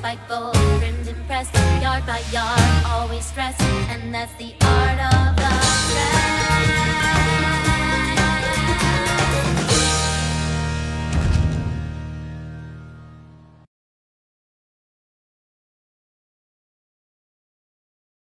bolt by bolt, and pressed, yard by yard, always stressed, and that's the art of